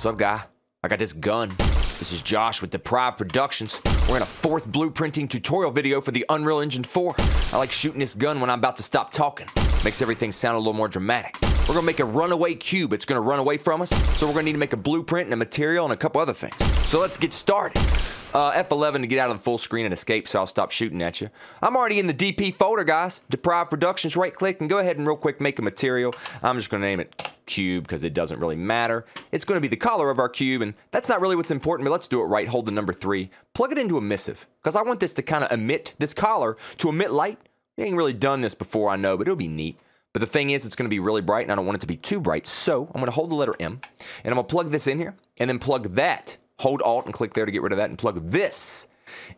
What's up, guy? I got this gun. This is Josh with Deprived Productions. We're in a fourth blueprinting tutorial video for the Unreal Engine 4. I like shooting this gun when I'm about to stop talking. Makes everything sound a little more dramatic. We're gonna make a runaway cube. It's gonna run away from us, so we're gonna need to make a blueprint and a material and a couple other things. So let's get started. Uh, F11 to get out of the full screen and escape, so I'll stop shooting at you. I'm already in the DP folder, guys. Deprived Productions, right click and go ahead and real quick make a material. I'm just gonna name it cube because it doesn't really matter. It's gonna be the color of our cube, and that's not really what's important, but let's do it right. Hold the number three, plug it into emissive, because I want this to kind of emit, this collar to emit light. We ain't really done this before, I know, but it'll be neat. But the thing is, it's going to be really bright, and I don't want it to be too bright. So I'm going to hold the letter M, and I'm going to plug this in here, and then plug that. Hold Alt and click there to get rid of that, and plug this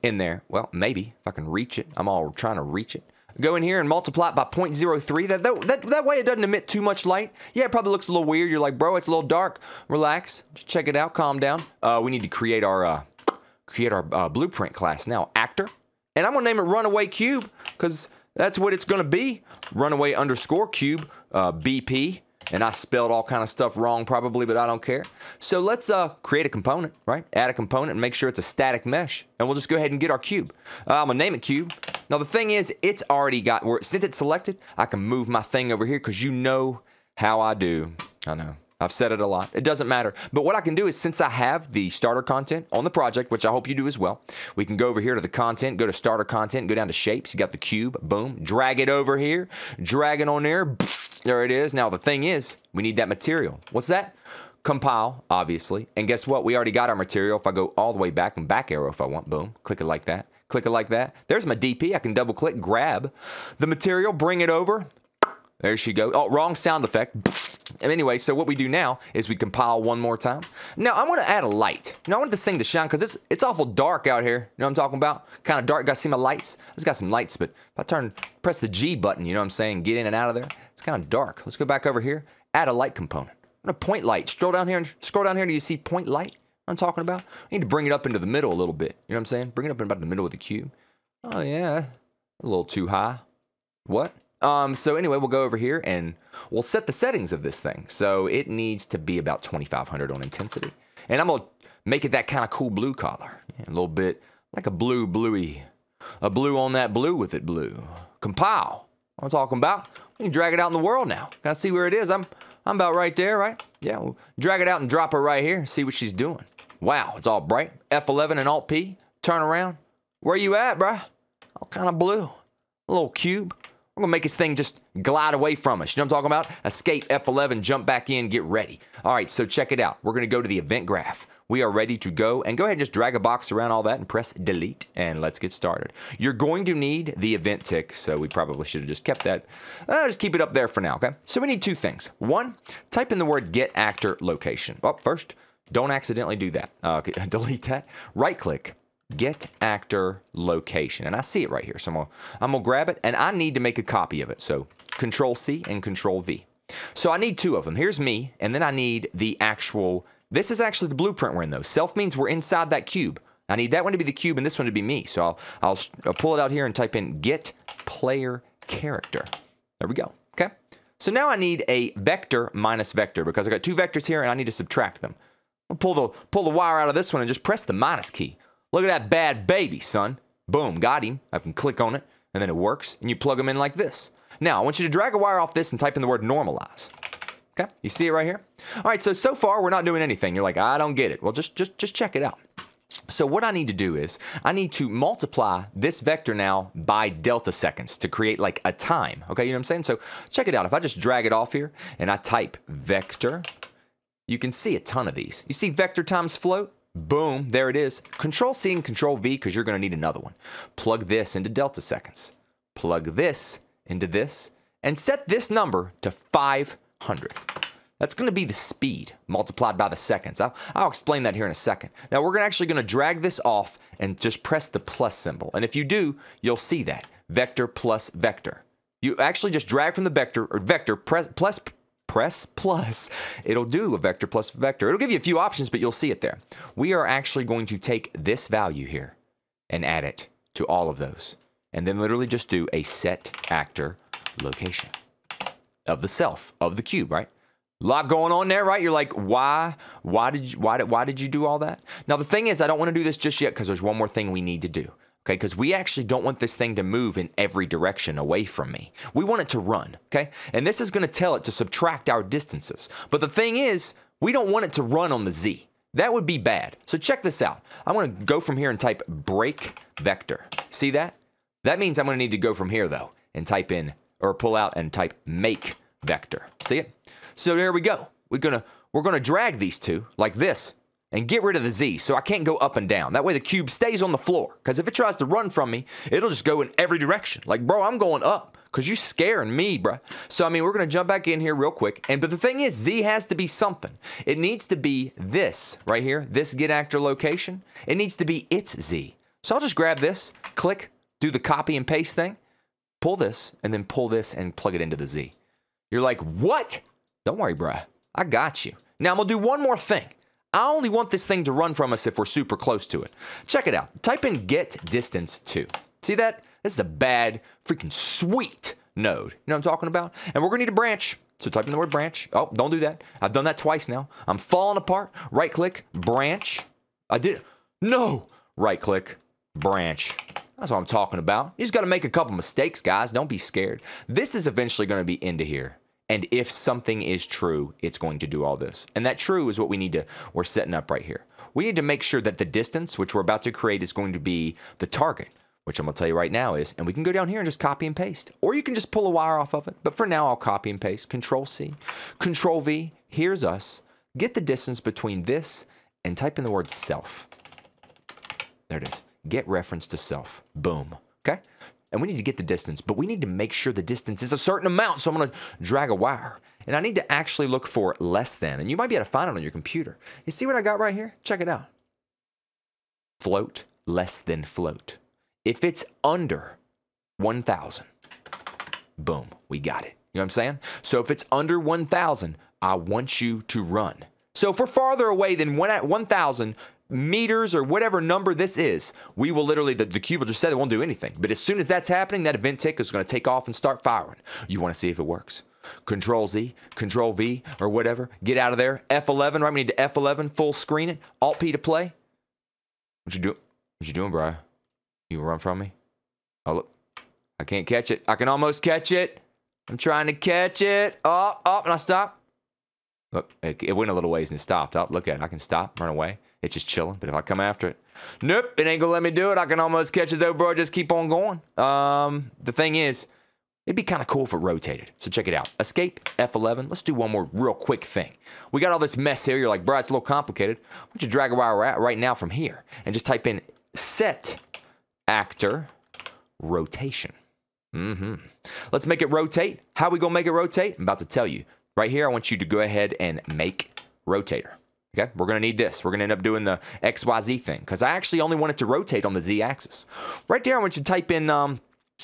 in there. Well, maybe if I can reach it. I'm all trying to reach it. Go in here and multiply it by 0.03. That, that, that, that way it doesn't emit too much light. Yeah, it probably looks a little weird. You're like, bro, it's a little dark. Relax. Just check it out. Calm down. Uh, we need to create our uh, create our uh, blueprint class now. Actor. And I'm going to name it Runaway Cube because that's what it's going to be. Runaway underscore cube, uh, BP. And I spelled all kind of stuff wrong probably, but I don't care. So let's uh, create a component, right? Add a component and make sure it's a static mesh. And we'll just go ahead and get our cube. Uh, I'm going to name it cube. Now the thing is, it's already got, since it's selected, I can move my thing over here because you know how I do. I know. I've said it a lot. It doesn't matter. But what I can do is since I have the starter content on the project, which I hope you do as well, we can go over here to the content, go to starter content, go down to shapes. You got the cube, boom, drag it over here, drag it on there. There it is. Now the thing is, we need that material. What's that? Compile, obviously. And guess what? We already got our material. If I go all the way back and back arrow if I want, boom, click it like that. Click it like that. There's my DP. I can double click, grab the material, bring it over. There she goes. Oh, wrong sound effect anyway, so what we do now is we compile one more time. Now I want to add a light. Now I want this thing to shine because it's it's awful dark out here. You know what I'm talking about? Kind of dark. Got to see my lights? It's got some lights, but if I turn, press the G button, you know what I'm saying? Get in and out of there. It's kind of dark. Let's go back over here. Add a light component. I want a point light. Scroll down here and scroll down here. Do you see point light? I'm talking about. I need to bring it up into the middle a little bit. You know what I'm saying? Bring it up in about the middle of the cube. Oh yeah, a little too high. What? Um, so anyway, we'll go over here and we'll set the settings of this thing. So it needs to be about 2500 on intensity. And I'm gonna make it that kind of cool blue color. Yeah, a little bit like a blue bluey. A blue on that blue with it blue. Compile. I'm talking about. We can drag it out in the world now. I see where it is? I'm I'm about right there, right? Yeah, we'll drag it out and drop her right here. See what she's doing. Wow, it's all bright. F11 and Alt P. Turn around. Where you at, bruh? All kind of blue. A little cube. We're gonna make this thing just glide away from us. You know what I'm talking about? Escape F11, jump back in, get ready. All right, so check it out. We're gonna go to the event graph. We are ready to go and go ahead and just drag a box around all that and press delete and let's get started. You're going to need the event tick, so we probably should have just kept that. Uh, just keep it up there for now, okay? So we need two things. One, type in the word get actor location. Well, first, don't accidentally do that. Uh, delete that. Right click, get actor location. And I see it right here. So I'm gonna, I'm gonna grab it and I need to make a copy of it. So control C and control V. So I need two of them. Here's me, and then I need the actual, this is actually the blueprint we're in though. Self means we're inside that cube. I need that one to be the cube and this one to be me. So I'll, I'll, I'll pull it out here and type in get player character. There we go, okay? So now I need a vector minus vector because I got two vectors here and I need to subtract them. Pull the, pull the wire out of this one and just press the minus key. Look at that bad baby, son. Boom, got him. I can click on it, and then it works, and you plug them in like this. Now, I want you to drag a wire off this and type in the word normalize. Okay, you see it right here? All right, so, so far we're not doing anything. You're like, I don't get it. Well, just, just, just check it out. So what I need to do is I need to multiply this vector now by delta seconds to create like a time. Okay, you know what I'm saying? So check it out. If I just drag it off here and I type vector, you can see a ton of these. You see vector times float? Boom, there it is. Control C and Control V because you're going to need another one. Plug this into delta seconds. Plug this into this and set this number to 500. That's going to be the speed multiplied by the seconds. I'll, I'll explain that here in a second. Now we're actually going to drag this off and just press the plus symbol. And if you do, you'll see that. Vector plus vector. You actually just drag from the vector or vector press, plus press plus, it'll do a vector plus vector. It'll give you a few options, but you'll see it there. We are actually going to take this value here and add it to all of those. And then literally just do a set actor location of the self, of the cube, right? lot going on there, right? You're like, why, why did you, why did, why did you do all that? Now the thing is, I don't want to do this just yet because there's one more thing we need to do. Okay, because we actually don't want this thing to move in every direction away from me. We want it to run, okay? And this is going to tell it to subtract our distances. But the thing is, we don't want it to run on the Z. That would be bad. So check this out. I'm going to go from here and type break vector. See that? That means I'm going to need to go from here, though, and type in, or pull out and type make vector. See it? So there we go. We're gonna we're gonna drag these two like this and get rid of the Z so I can't go up and down. That way the cube stays on the floor. Because if it tries to run from me, it'll just go in every direction. Like, bro, I'm going up because you're scaring me, bro. So, I mean, we're going to jump back in here real quick. And But the thing is, Z has to be something. It needs to be this right here, this get actor location. It needs to be its Z. So I'll just grab this, click, do the copy and paste thing, pull this, and then pull this and plug it into the Z. You're like, what? Don't worry, bruh. I got you. Now I'm gonna do one more thing. I only want this thing to run from us if we're super close to it. Check it out. Type in get distance to. See that? This is a bad, freaking sweet node. You know what I'm talking about? And we're gonna need a branch. So type in the word branch. Oh, don't do that. I've done that twice now. I'm falling apart. Right click, branch. I did. No. Right click, branch. That's what I'm talking about. You just got to make a couple mistakes, guys. Don't be scared. This is eventually going to be into here. And if something is true, it's going to do all this. And that true is what we need to, we're setting up right here. We need to make sure that the distance, which we're about to create, is going to be the target, which I'm going to tell you right now is, and we can go down here and just copy and paste. Or you can just pull a wire off of it. But for now, I'll copy and paste. Control C, Control V, here's us. Get the distance between this and type in the word self. There it is. Get reference to self. Boom. Okay? And we need to get the distance, but we need to make sure the distance is a certain amount. So I'm going to drag a wire. And I need to actually look for less than. And you might be able to find it on your computer. You see what I got right here? Check it out. Float, less than float. If it's under 1,000, boom, we got it. You know what I'm saying? So if it's under 1,000, I want you to run. So we're farther away than 1,000, meters or whatever number this is, we will literally, the, the cube will just say it won't do anything. But as soon as that's happening, that event tick is going to take off and start firing. You want to see if it works. Control Z, Control V, or whatever. Get out of there. F11, right? We need to F11, full screen it. Alt P to play. What you do? What you doing, bro? You run from me? Oh, look. I can't catch it. I can almost catch it. I'm trying to catch it. Oh, oh, and I stop. Look, it, it went a little ways and stopped. Oh, look at it. I can stop, run away. It's just chilling. But if I come after it, nope, it ain't gonna let me do it. I can almost catch it though, bro. Just keep on going. Um, the thing is, it'd be kind of cool if it rotated. So check it out. Escape F11. Let's do one more real quick thing. We got all this mess here. You're like, bro, it's a little complicated. Why don't you drag a wire at right now from here and just type in set actor rotation. Mm-hmm. Let's make it rotate. How we gonna make it rotate? I'm about to tell you. Right here, I want you to go ahead and make rotator. Okay, we're to need this. We're to end up doing the XYZ thing because I actually only want it to rotate on the Z axis. Right there, I want you to type in, um,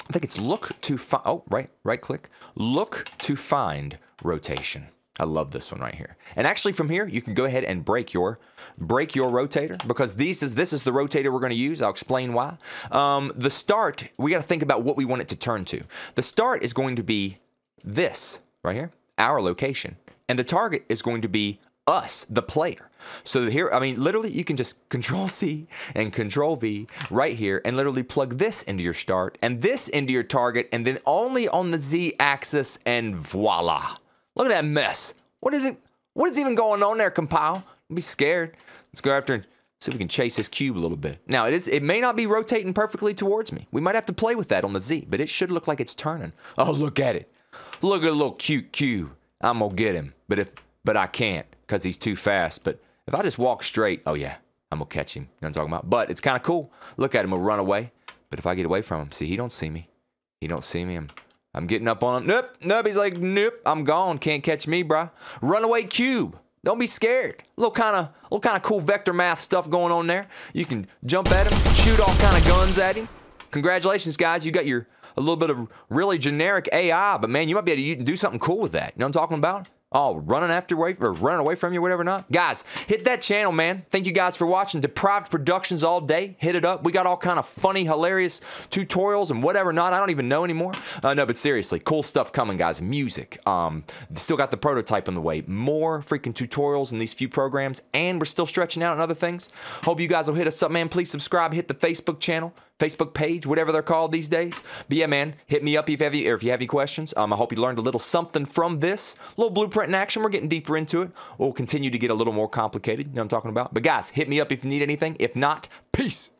I think it's look to find, oh, right, right click, look to find rotation. I love this one right here. And actually from here, you can go ahead and break your break your rotator because this is this is the rotator we're to use. I'll explain why. Um, the start, we got to think about what we want it to turn to. The start is going to be this right here, our location. And the target is going to be us, the player. So here, I mean, literally, you can just Control C and Control V right here and literally plug this into your start and this into your target and then only on the Z axis and voila. Look at that mess. What is it? What is even going on there, compile? Don't be scared. Let's go after and see if we can chase this cube a little bit. Now, it is. It may not be rotating perfectly towards me. We might have to play with that on the Z, but it should look like it's turning. Oh, look at it. Look at a little cute cube. I'm gonna get him, but if but I can't because he's too fast. But if I just walk straight, oh yeah, I'm gonna catch him. You know what I'm talking about? But it's kind of cool. Look at him, he'll run away. But if I get away from him, see, he don't see me. He don't see me. I'm, I'm getting up on him. Nope, nope. He's like, nope, I'm gone. Can't catch me, bruh. Runaway cube. Don't be scared. A little kind of, little kind of cool vector math stuff going on there. You can jump at him, shoot all kind of guns at him. Congratulations, guys. You got your a little bit of really generic AI, but man, you might be able to do something cool with that. You know what I'm talking about? Oh, running after away or running away from you, whatever not. Guys, hit that channel, man. Thank you guys for watching Deprived Productions all day. Hit it up. We got all kind of funny, hilarious tutorials and whatever not. I don't even know anymore. Uh, no, but seriously, cool stuff coming, guys. Music. Um, still got the prototype on the way. More freaking tutorials in these few programs, and we're still stretching out on other things. Hope you guys will hit us up, man. Please subscribe. Hit the Facebook channel. Facebook page, whatever they're called these days. But yeah, man, hit me up if you have any, or if you have any questions. Um, I hope you learned a little something from this. A little blueprint in action. We're getting deeper into it. We'll continue to get a little more complicated. You know what I'm talking about? But guys, hit me up if you need anything. If not, peace.